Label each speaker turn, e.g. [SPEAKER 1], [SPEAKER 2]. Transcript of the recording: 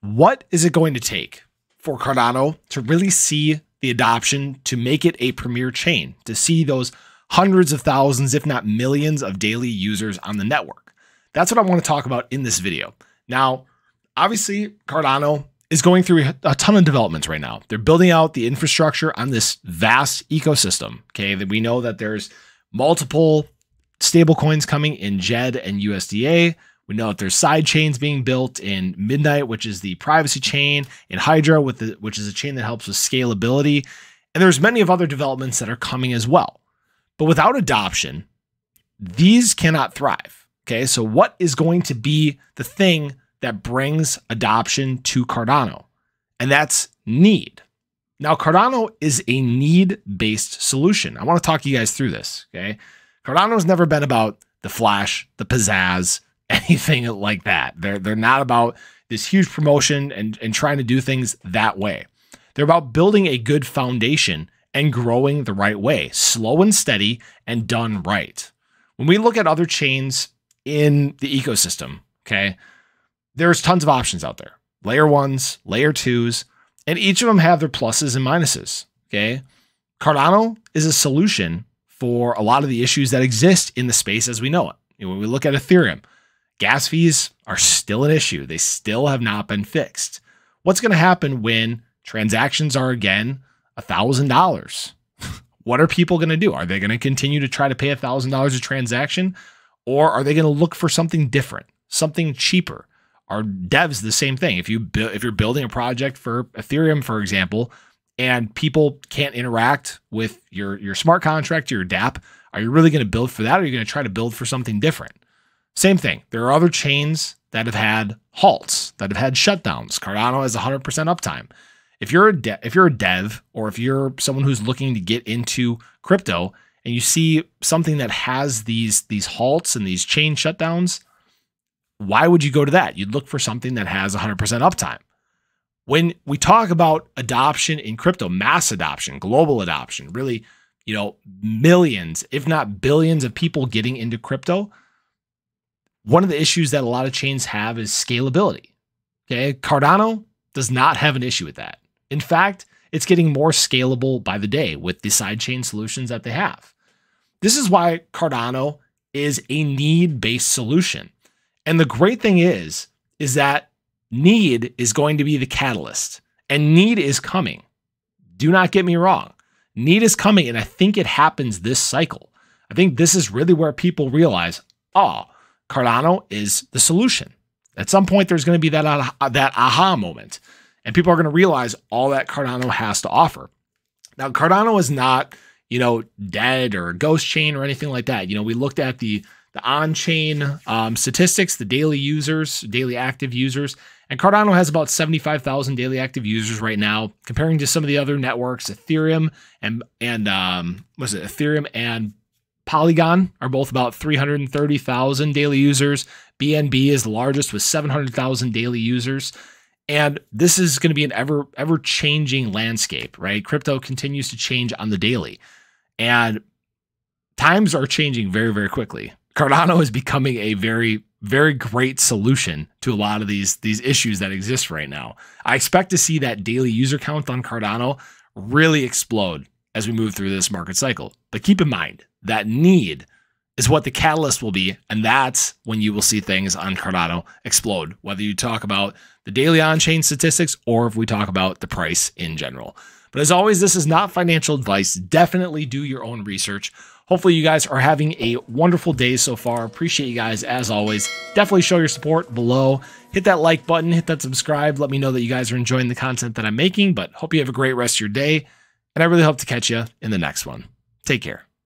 [SPEAKER 1] What is it going to take for Cardano to really see the adoption to make it a premier chain, to see those hundreds of thousands, if not millions, of daily users on the network? That's what I want to talk about in this video. Now, obviously, Cardano is going through a ton of developments right now. They're building out the infrastructure on this vast ecosystem. Okay, that we know that there's multiple stablecoins coming in Djed and USDA. We know that there's side chains being built in Midnight, which is the privacy chain, in Hydra, with the, which is a chain that helps with scalability. And there's many of other developments that are coming as well. But without adoption, these cannot thrive. Okay, so what is going to be the thing that brings adoption to Cardano? And that's need. Now, Cardano is a need based solution. I want to talk you guys through this. Okay, Cardano has never been about the flash, the pizzazz, anything like that. They're they're not about this huge promotion and, and trying to do things that way. They're about building a good foundation and growing the right way, slow and steady and done right. When we look at other chains in the ecosystem, okay, there's tons of options out there. Layer ones, layer twos, and each of them have their pluses and minuses. Okay. Cardano is a solution for a lot of the issues that exist in the space as we know it. when we look at Ethereum, Gas fees are still an issue. They still have not been fixed. What's going to happen when transactions are again $1,000? what are people going to do? Are they going to continue to try to pay $1,000 a transaction? Or are they going to look for something different, something cheaper? Are devs the same thing? If you bu- if you're building a project for Ethereum, for example, and people can't interact with your your smart contract, your DApp, are you really going to build for that? Or are you going to try to build for something different? Same thing. There are other chains that have had halts, that have had shutdowns. Cardano has 100% uptime. If you're a de- if you're a dev or if you're someone who's looking to get into crypto and you see something that has these these halts and these chain shutdowns, why would you go to that? You'd look for something that has 100% uptime. When we talk about adoption in crypto, mass adoption, global adoption, really, you know, millions, if not billions of people getting into crypto, one of the issues that a lot of chains have is scalability. Okay. Cardano does not have an issue with that. In fact, it's getting more scalable by the day with the sidechain solutions that they have. This is why Cardano is a need based solution. And the great thing is, is that need is going to be the catalyst and need is coming. Do not get me wrong. Need is coming. And I think it happens this cycle. I think this is really where people realize, oh, Cardano is the solution. At some point, there's going to be that, uh, that aha moment, and people are going to realize all that Cardano has to offer. Now, Cardano is not, you know, dead or a ghost chain or anything like that. You know, we looked at the the on-chain um, statistics, the daily users, daily active users, and Cardano has about 75,000 daily active users right now, comparing to some of the other networks, Ethereum and and um, was it Ethereum and Polygon are both about 330,000 daily users. BNB is the largest with 700,000 daily users. And this is going to be an ever ever changing landscape, right? Crypto continues to change on the daily. And times are changing very very quickly. Cardano is becoming a very very great solution to a lot of these these issues that exist right now. I expect to see that daily user count on Cardano really explode as we move through this market cycle. But keep in mind, that need is what the catalyst will be. And that's when you will see things on Cardano explode, whether you talk about the daily on chain statistics or if we talk about the price in general. But as always, this is not financial advice. Definitely do your own research. Hopefully, you guys are having a wonderful day so far. Appreciate you guys as always. Definitely show your support below. Hit that like button, hit that subscribe. Let me know that you guys are enjoying the content that I'm making. But hope you have a great rest of your day. And I really hope to catch you in the next one. Take care.